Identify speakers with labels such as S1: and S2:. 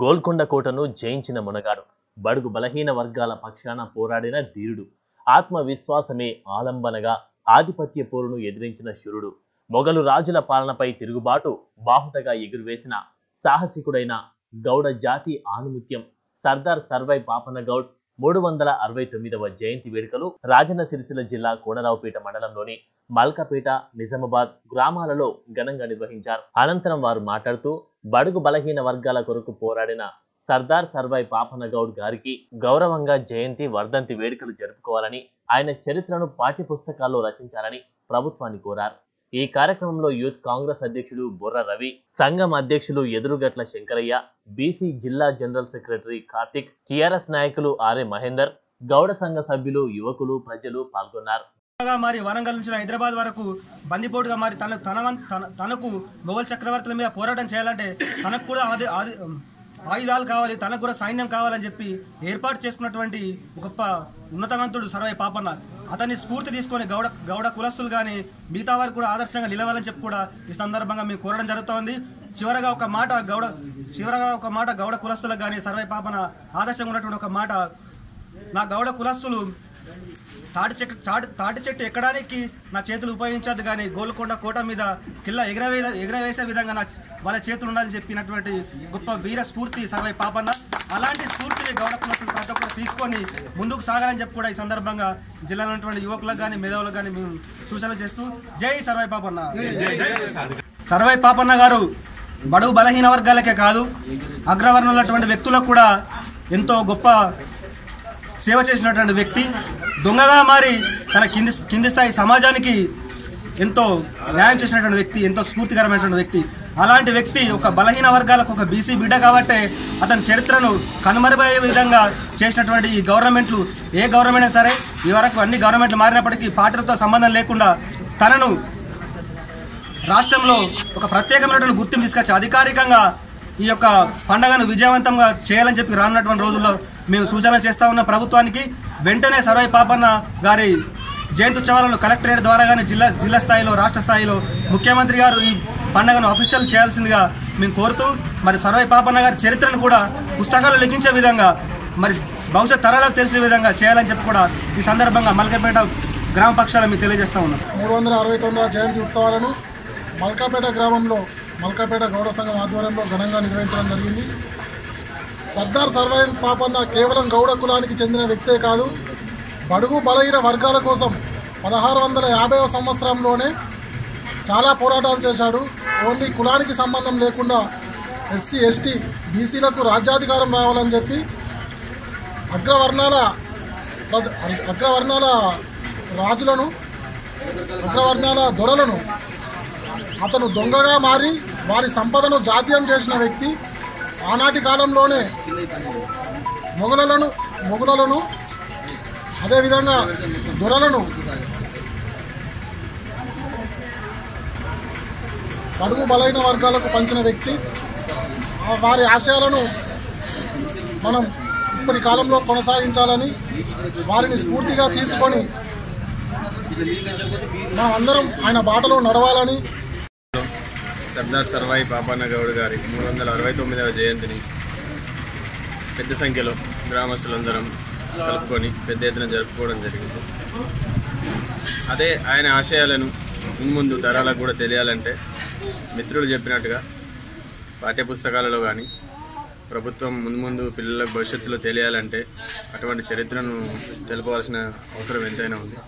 S1: గోల్కొండ కోటను జయించిన మునగాడు బడుగు బలహీన వర్గాల పక్షాన పోరాడిన ధీరుడు. ఆత్మవిశ్వాసమే ఆలంబనగా ఆధిపత్య పోరును ఎదిరించిన శురుడు. మొఘలు రాజుల పాలనపై తిరుగుబాటు బాహుటగా ఎగురువేసిన సాహసికుడైన గౌడ జాతి ఆనుమిత్యం. సర్దార్ సర్వై పాపన గౌడ్ మూడు వందల అరవై తొమ్మిదవ జయంతి వేడుకలు రాజన్న సిరిసిల్ల జిల్లా కోనరావుపేట మండలంలోని మల్కపేట నిజామాబాద్ గ్రామాలలో ఘనంగా నిర్వహించారు. అనంతరం వారు మాట్లాడుతూ బడుగు బలహీన వర్గాల కొరకు పోరాడిన సర్దార్ సర్వై పాపనగౌడ్ గారికి గౌరవంగా జయంతి వర్ధంతి వేడుకలు జరుపుకోవాలని ఆయన చరిత్రను పాఠ్య పుస్తకాల్లో రచించాలని ప్రభుత్వాన్ని కోరారు. ఈ కార్యక్రమంలో యూత్ కాంగ్రెస్ అధ్యక్షుడు బుర్ర రవి సంఘం అధ్యక్షులు ఎదురుగట్ల శంకరయ్య బీసీ జిల్లా జనరల్ సెక్రటరీ కార్తిక్ టిఆర్ఎస్ నాయకులు ఆర్ఏ మహేందర్ గౌడ సంఘ సభ్యులు యువకులు ప్రజలు పాల్గొన్నారు.
S2: మరి వరంగల్ నుంచి హైదరాబాద్ వరకు బందిపోటుగా మారి తన తన తన- తనకు మొఘల్ చక్రవర్తుల మీద పోరాటం చేయాలంటే తనకు కూడా ఆది ఆది ఆయుధాలు కావాలి తనకు కూడా సైన్యం కావాలని చెప్పి ఏర్పాటు చేసుకున్నటువంటి గొప్ప ఉన్నతవంతుడు సర్వై పాపన్న. అతన్ని స్ఫూర్తి తీసుకొని గౌడ గౌడ కులస్తులు కానీ మిగతా వారు కూడా ఆదర్శంగా నిలవాలని చెప్పి కూడా ఈ సందర్భంగా మేము కోరడం జరుగుతోంది. చివరగా ఒక మాట గౌడ చివరగా ఒక మాట గౌడ కులస్తులకు కానీ సర్వై పాపన ఆదర్శంగా ఉన్నటువంటి ఒక మాట. నా గౌడ కులస్తులు తాటి చెట్టు తాటి తాటి చెట్టు ఎక్కడానికి నా చేతులు ఉపయోగించద్దు కానీ గోల్కొండ కోట మీద కిల్ల ఎగరవే ఎగరవేసే విధంగా నా వాళ్ళ చేతులు ఉండాలని చెప్పినటువంటి గొప్ప వీర స్ఫూర్తి సర్వై పాపన్న. అలాంటి స్ఫూర్తిని గౌడ కులస్తులు ప్రతి ఒక్కరు తీసుకొని ముందుకు సాగాలని చెప్పి కూడా ఈ సందర్భంగా జిల్లాలో ఉన్నటువంటి యువకులకు కానీ మేధావులకు కానీ మేము సూచనలు చేస్తూ జై సర్వై పాపన్న. సర్వై పాపన్న గారు బడుగు బలహీన వర్గాలకే కాదు అగ్రవర్ణులటువంటి ఉన్నటువంటి వ్యక్తులకు కూడా ఎంతో గొప్ప సేవ చేసినటువంటి వ్యక్తి. దొంగగా మారి తన కింది కింది స్థాయి సమాజానికి ఎంతో న్యాయం చేసినటువంటి వ్యక్తి ఎంతో స్ఫూర్తికరమైనటువంటి వ్యక్తి. అలాంటి వ్యక్తి ఒక బలహీన వర్గాలకు ఒక బీసీ బిడ్డ కాబట్టి అతని చరిత్రను కనుమరుపోయే విధంగా చేసినటువంటి ఈ గవర్నమెంట్లు ఏ గవర్నమెంట్ అయినా సరే ఈ వరకు అన్ని గవర్నమెంట్లు మారినప్పటికీ పార్టీలతో సంబంధం లేకుండా తనను రాష్ట్రంలో ఒక ప్రత్యేకమైనటువంటి గుర్తింపు తీసుకొచ్చి అధికారికంగా ఈ యొక్క పండగను విజయవంతంగా చేయాలని చెప్పి రానున్నటువంటి రోజుల్లో మేము సూచనలు చేస్తా ఉన్న ప్రభుత్వానికి. వెంటనే సర్వై పాపన్న గారి జయంతి ఉత్సవాలను కలెక్టరేట్ ద్వారా కానీ జిల్లా జిల్లా స్థాయిలో రాష్ట్ర స్థాయిలో ముఖ్యమంత్రి గారు ఈ పండుగను అఫీషియల్ చేయాల్సిందిగా మేము కోరుతూ మరి సర్వై పాపన్న గారి చరిత్రను కూడా పుస్తకాలు లెక్కించే విధంగా మరి భవిష్యత్ తరాలకు తెలిసే విధంగా చేయాలని చెప్పి కూడా ఈ సందర్భంగా మల్కపేట గ్రామ పక్షాలు మీకు తెలియజేస్తా ఉన్నాం.
S3: మూడు వందల అరవై తొమ్మిదవ జయంతి ఉత్సవాలను మల్కాపేట గ్రామంలో మల్కాపేట గౌడ సంఘం ఆధ్వర్యంలో ఘనంగా నిర్వహించడం జరిగింది. సర్దార్ సర్వైన్ పాపన్న కేవలం గౌడ కులానికి చెందిన వ్యక్తే కాదు బడుగు బలహీన వర్గాల కోసం పదహారు వందల యాభైవ సంవత్సరంలోనే చాలా పోరాటాలు చేశాడు. ఓన్లీ కులానికి సంబంధం లేకుండా ఎస్సీ ఎస్టీ బీసీలకు రాజ్యాధికారం రావాలని చెప్పి అగ్రవర్ణాల అగ్రవర్ణాల రాజులను అగ్రవర్ణాల దొరలను అతను దొంగగా మారి వారి సంపదను జాతీయం చేసిన వ్యక్తి ఆనాటి కాలంలోనే మొఘలులను మొఘలులను అదేవిధంగా దొరలను అడుగు బలైన వర్గాలకు పంచిన వ్యక్తి. వారి ఆశయాలను మనం ఇప్పటి కాలంలో కొనసాగించాలని వారిని స్ఫూర్తిగా తీసుకొని మనం అందరం ఆయన బాటలో నడవాలని
S4: సర్దార్ సర్వాయి పాపన్న గౌడ్ గారి మూడు వందల అరవై తొమ్మిదవ జయంతిని పెద్ద సంఖ్యలో గ్రామస్తులందరం కలుపుకొని పెద్ద ఎత్తున జరుపుకోవడం జరిగింది. అదే ఆయన ఆశయాలను మున్ముందు తరాలకు కూడా తెలియాలంటే మిత్రులు చెప్పినట్టుగా పాఠ్యపుస్తకాలలో కానీ ప్రభుత్వం ముందు ముందు పిల్లలకు భవిష్యత్తులో తెలియాలంటే అటువంటి చరిత్రను తెలుపవలసిన అవసరం ఎంతైనా ఉంది.